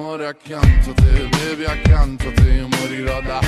Amore accanto a te, bevi accanto a te, morirò da...